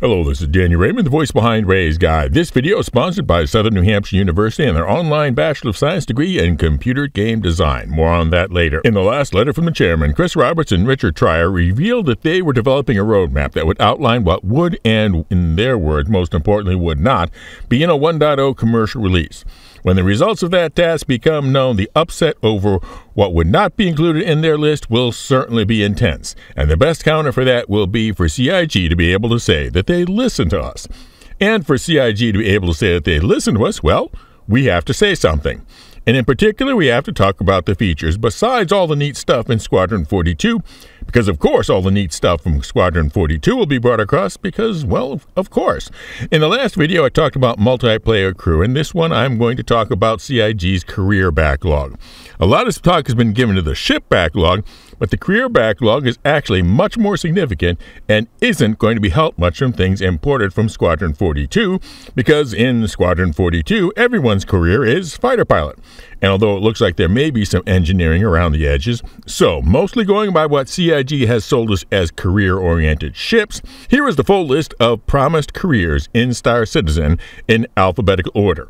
Hello, this is Daniel Raymond, the voice behind Ray's Guide. This video is sponsored by Southern New Hampshire University and their online Bachelor of Science degree in Computer Game Design. More on that later. In the last letter from the chairman, Chris Roberts and Richard Tyrer revealed that they were developing a roadmap that would outline what would and, in their words, most importantly, would not be in a 1.0 commercial release. When the results of that task become known, the upset over what would not be included in their list will certainly be intense. And the best counter for that will be for CIG to be able to say that they listen to us. And for CIG to be able to say that they listen to us, well, we have to say something. And in particular, we have to talk about the features besides all the neat stuff in Squadron 42 because, of course, all the neat stuff from Squadron 42 will be brought across because, well, of course. In the last video, I talked about multiplayer crew. In this one, I'm going to talk about CIG's career backlog. A lot of talk has been given to the ship backlog, but the career backlog is actually much more significant and isn't going to be helped much from things imported from Squadron 42 because in Squadron 42, everyone's career is fighter pilot. And although it looks like there may be some engineering around the edges, so mostly going by what CIG has sold us as career oriented ships, here is the full list of promised careers in Star Citizen in alphabetical order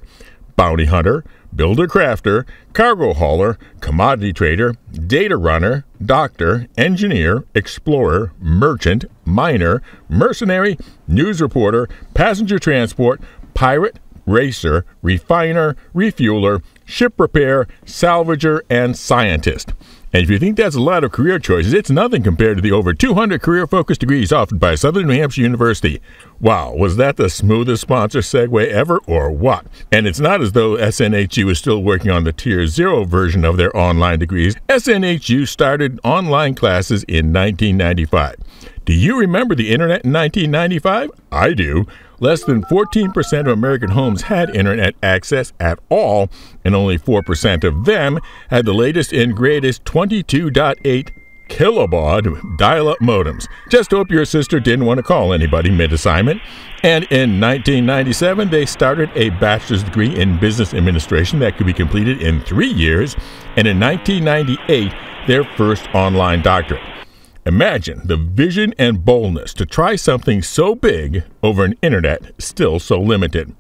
Bounty Hunter, builder crafter, cargo hauler, commodity trader, data runner, doctor, engineer, explorer, merchant, miner, mercenary, news reporter, passenger transport, pirate, racer, refiner, refueler, ship repair, salvager, and scientist. And if you think that's a lot of career choices, it's nothing compared to the over 200 career focused degrees offered by Southern New Hampshire University. Wow, was that the smoothest sponsor segue ever, or what? And it's not as though SNHU is still working on the Tier 0 version of their online degrees. SNHU started online classes in 1995. Do you remember the internet in 1995? I do. Less than 14% of American homes had internet access at all, and only 4% of them had the latest and greatest 22.8 kilobaud dial up modems. Just hope your sister didn't want to call anybody mid assignment. And in 1997, they started a bachelor's degree in business administration that could be completed in three years, and in 1998, their first online doctorate. Imagine the vision and boldness to try something so big over an internet still so limited.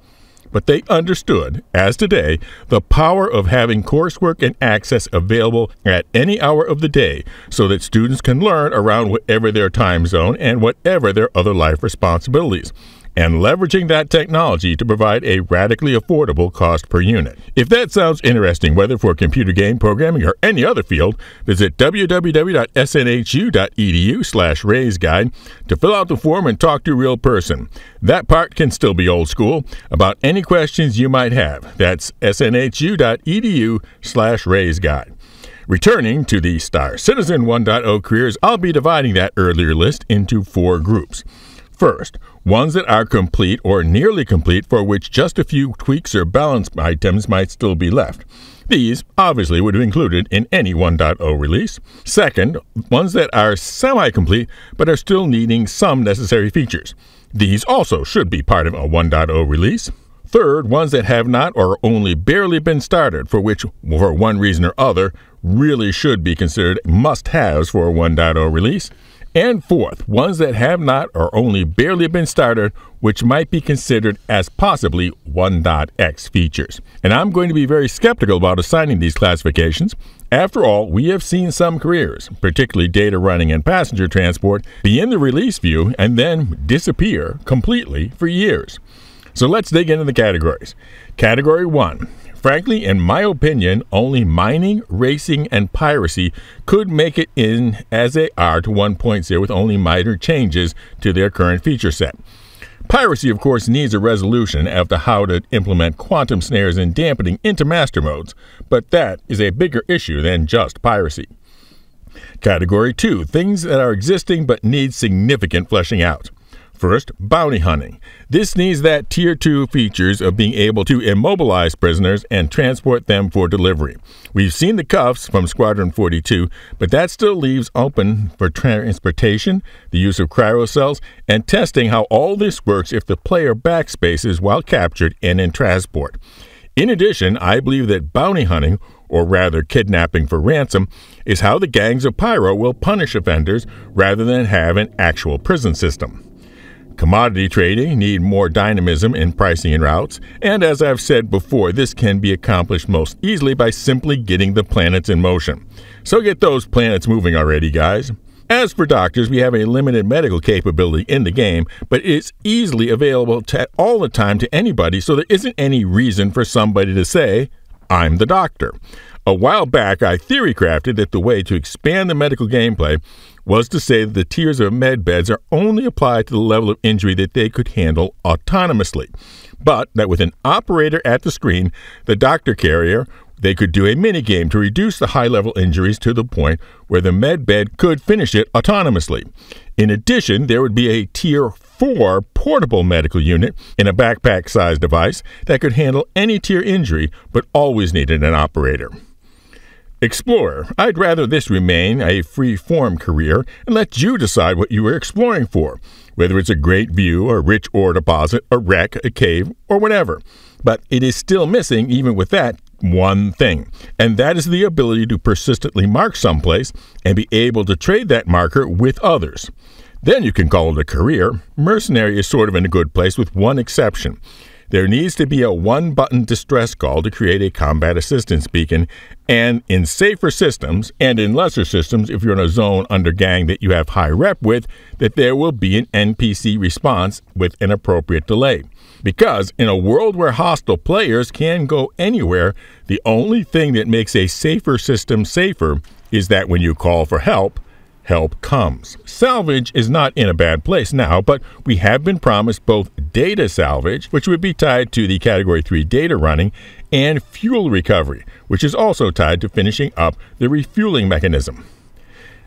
But they understood, as today, the power of having coursework and access available at any hour of the day so that students can learn around whatever their time zone and whatever their other life responsibilities and leveraging that technology to provide a radically affordable cost per unit. If that sounds interesting, whether for computer game programming or any other field, visit www.snhu.edu slash guide to fill out the form and talk to a real person. That part can still be old school about any questions you might have. That's snhu.edu slash guide. Returning to the Star Citizen 1.0 careers, I'll be dividing that earlier list into four groups. First, ones that are complete or nearly complete for which just a few tweaks or balance items might still be left. These obviously would have included in any 1.0 release. Second, ones that are semi complete but are still needing some necessary features. These also should be part of a 1.0 release. Third, ones that have not or only barely been started, for which, for one reason or other, really should be considered must haves for a 1.0 release. And fourth, ones that have not or only barely been started, which might be considered as possibly 1.x features. And I'm going to be very skeptical about assigning these classifications. After all, we have seen some careers, particularly data running and passenger transport, be in the release view and then disappear completely for years. So let's dig into the categories. Category 1 Frankly, in my opinion, only mining, racing, and piracy could make it in as they are to 1.0 with only minor changes to their current feature set. Piracy, of course, needs a resolution as to how to implement quantum snares and dampening into master modes, but that is a bigger issue than just piracy. Category 2 Things that are existing but need significant fleshing out. First, bounty hunting. This needs that Tier 2 features of being able to immobilize prisoners and transport them for delivery. We've seen the cuffs from Squadron 42, but that still leaves open for transportation, the use of cryocells, and testing how all this works if the player backspaces while captured and in transport. In addition, I believe that bounty hunting, or rather kidnapping for ransom, is how the gangs of Pyro will punish offenders rather than have an actual prison system. Commodity trading need more dynamism in pricing and routes, and as I've said before, this can be accomplished most easily by simply getting the planets in motion. So get those planets moving already, guys. As for doctors, we have a limited medical capability in the game, but it's easily available to all the time to anybody, so there isn't any reason for somebody to say, I'm the doctor. A while back, I theory crafted that the way to expand the medical gameplay was to say that the tiers of med beds are only applied to the level of injury that they could handle autonomously, but that with an operator at the screen, the doctor carrier they could do a minigame to reduce the high level injuries to the point where the med bed could finish it autonomously. In addition, there would be a Tier 4 portable medical unit in a backpack sized device that could handle any tier injury but always needed an operator. Explorer, I'd rather this remain a free form career and let you decide what you are exploring for, whether it's a great view, a rich ore deposit, a wreck, a cave, or whatever. But it is still missing, even with that, one thing, and that is the ability to persistently mark someplace and be able to trade that marker with others. Then you can call it a career. Mercenary is sort of in a good place with one exception. There needs to be a one button distress call to create a combat assistance beacon, and in safer systems, and in lesser systems, if you're in a zone under gang that you have high rep with, that there will be an NPC response with an appropriate delay. Because in a world where hostile players can go anywhere, the only thing that makes a safer system safer is that when you call for help, help comes. Salvage is not in a bad place now, but we have been promised both data salvage, which would be tied to the Category 3 data running, and fuel recovery, which is also tied to finishing up the refueling mechanism.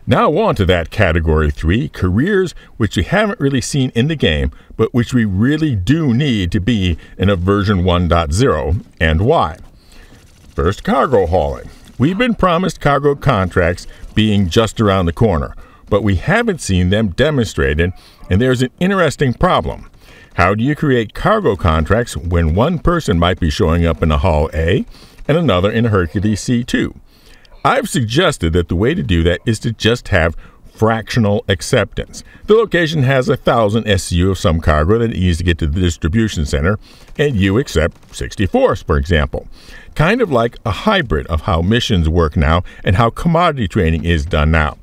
Now, on to that category three careers which we haven't really seen in the game, but which we really do need to be in a version 1.0, and why. First, cargo hauling. We've been promised cargo contracts being just around the corner, but we haven't seen them demonstrated, and there's an interesting problem. How do you create cargo contracts when one person might be showing up in a Hull A and another in a Hercules C2? I've suggested that the way to do that is to just have fractional acceptance. The location has a thousand SU of some cargo that needs to get to the distribution center, and you accept 64, for example. Kind of like a hybrid of how missions work now and how commodity trading is done now.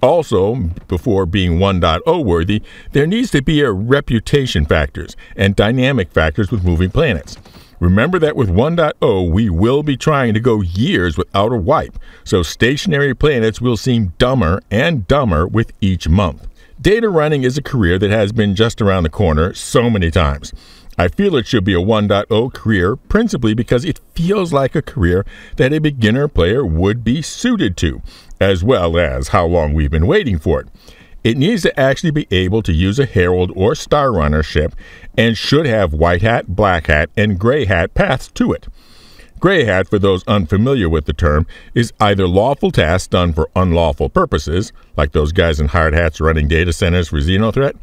Also, before being 1.0 worthy, there needs to be a reputation factors and dynamic factors with moving planets. Remember that with 1.0, we will be trying to go years without a wipe, so stationary planets will seem dumber and dumber with each month. Data running is a career that has been just around the corner so many times. I feel it should be a 1.0 career principally because it feels like a career that a beginner player would be suited to, as well as how long we've been waiting for it. It needs to actually be able to use a Herald or Star Runner ship and should have white hat, black hat, and gray hat paths to it. Gray hat, for those unfamiliar with the term, is either lawful tasks done for unlawful purposes, like those guys in hard hats running data centers for Xenothreat,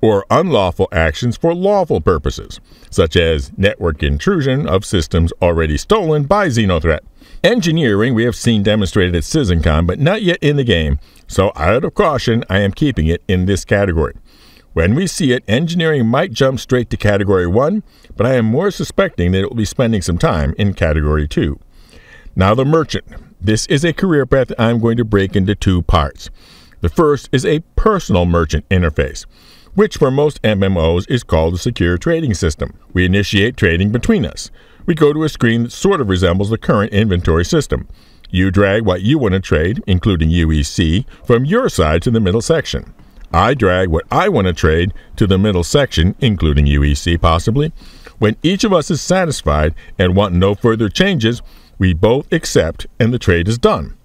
or unlawful actions for lawful purposes, such as network intrusion of systems already stolen by Xenothreat. Engineering we have seen demonstrated at CitizenCon, but not yet in the game, so out of caution, I am keeping it in this category. When we see it, engineering might jump straight to category 1, but I am more suspecting that it will be spending some time in category 2. Now, the merchant. This is a career path I'm going to break into two parts. The first is a personal merchant interface, which for most MMOs is called a secure trading system. We initiate trading between us we go to a screen that sort of resembles the current inventory system. You drag what you want to trade, including UEC, from your side to the middle section. I drag what I want to trade to the middle section, including UEC possibly. When each of us is satisfied and want no further changes, we both accept and the trade is done.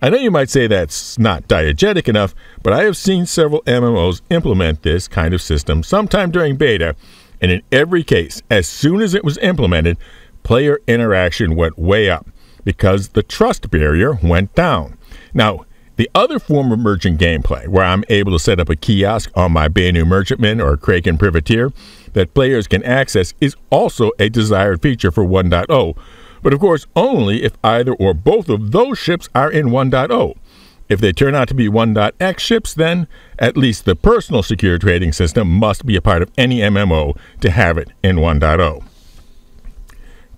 I know you might say that's not diegetic enough, but I have seen several MMOs implement this kind of system sometime during beta, and in every case, as soon as it was implemented, player interaction went way up because the trust barrier went down. Now, the other form of merchant gameplay, where I'm able to set up a kiosk on my Banu Merchantman or Kraken Privateer that players can access, is also a desired feature for 1.0, but of course only if either or both of those ships are in 1.0. If they turn out to be 1.x ships, then at least the personal secure trading system must be a part of any MMO to have it in 1.0.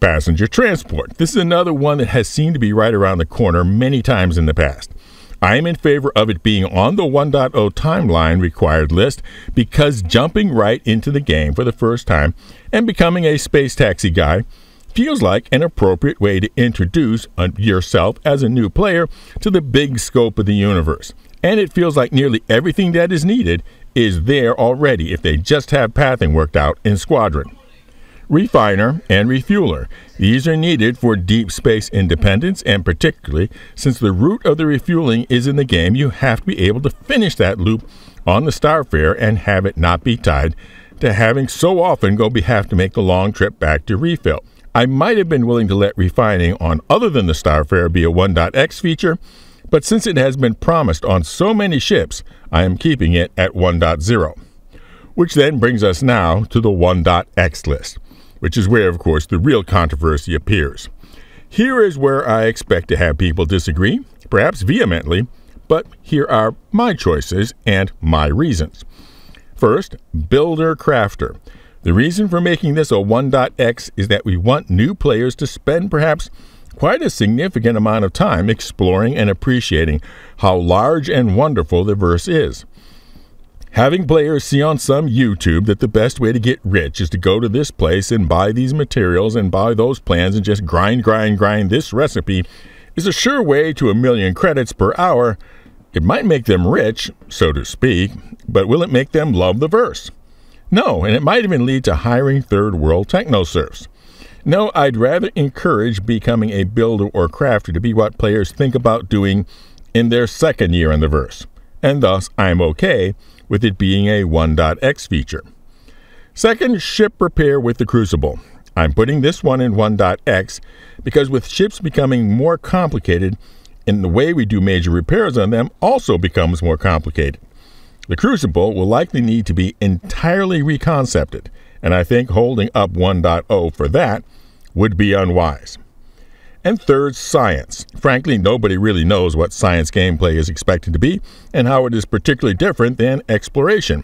Passenger transport. This is another one that has seemed to be right around the corner many times in the past. I am in favor of it being on the 1.0 timeline required list because jumping right into the game for the first time and becoming a space taxi guy feels like an appropriate way to introduce uh, yourself as a new player to the big scope of the universe. And it feels like nearly everything that is needed is there already if they just have pathing worked out in Squadron. Refiner and refueler. These are needed for deep space independence, and particularly since the root of the refueling is in the game, you have to be able to finish that loop on the Starfarer and have it not be tied to having so often go be have to make the long trip back to refill. I might have been willing to let refining on other than the Starfarer be a 1.x feature, but since it has been promised on so many ships, I am keeping it at 1.0. Which then brings us now to the 1.x list, which is where, of course, the real controversy appears. Here is where I expect to have people disagree, perhaps vehemently, but here are my choices and my reasons. First, builder crafter. The reason for making this a 1.x is that we want new players to spend perhaps quite a significant amount of time exploring and appreciating how large and wonderful the verse is. Having players see on some YouTube that the best way to get rich is to go to this place and buy these materials and buy those plans and just grind, grind, grind this recipe is a sure way to a million credits per hour. It might make them rich, so to speak, but will it make them love the verse? No, and it might even lead to hiring third world techno serfs. No, I'd rather encourage becoming a builder or crafter to be what players think about doing in their second year in the verse, and thus I'm okay with it being a 1.x feature. Second, ship repair with the Crucible. I'm putting this one in 1.x because with ships becoming more complicated, and the way we do major repairs on them also becomes more complicated. The Crucible will likely need to be entirely reconcepted, and I think holding up 1.0 for that would be unwise. And third, science. Frankly, nobody really knows what science gameplay is expected to be and how it is particularly different than exploration.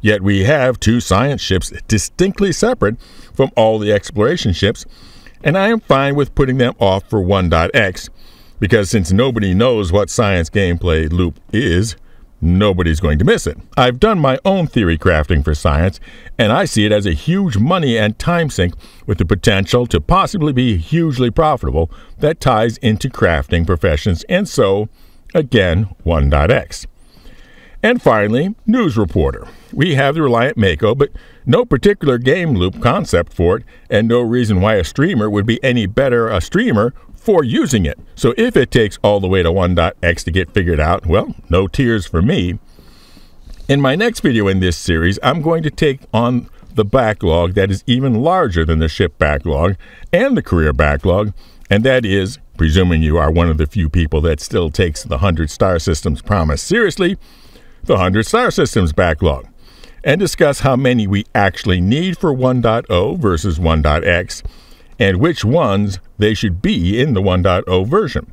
Yet we have two science ships distinctly separate from all the exploration ships, and I am fine with putting them off for 1.x because since nobody knows what science gameplay loop is, nobody's going to miss it. I've done my own theory crafting for science, and I see it as a huge money and time sink with the potential to possibly be hugely profitable that ties into crafting professions, and so, again, 1.x. And finally, News Reporter. We have the Reliant Mako, but no particular game loop concept for it, and no reason why a streamer would be any better a streamer for using it. So if it takes all the way to 1.x to get figured out, well, no tears for me. In my next video in this series, I'm going to take on the backlog that is even larger than the ship backlog and the career backlog, and that is, presuming you are one of the few people that still takes the 100 star systems promise seriously, the 100 star systems backlog, and discuss how many we actually need for 1.0 versus 1.x and which ones they should be in the 1.0 version.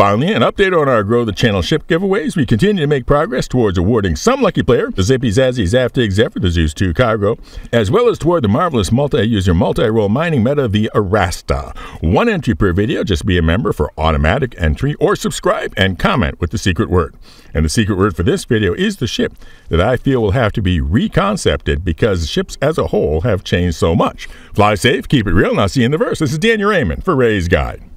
Finally, an update on our Grow the Channel ship giveaways. We continue to make progress towards awarding some lucky player the Zippy Zazzy Zaftig Zephyr, the Zeus 2 cargo, as well as toward the marvelous multi-user multi-role mining meta, the Arrastra. One entry per video, just be a member for automatic entry, or subscribe and comment with the secret word. And the secret word for this video is the ship that I feel will have to be reconcepted because ships as a whole have changed so much. Fly safe, keep it real, and I'll see you in the verse. This is Daniel Raymond for Ray's Guide.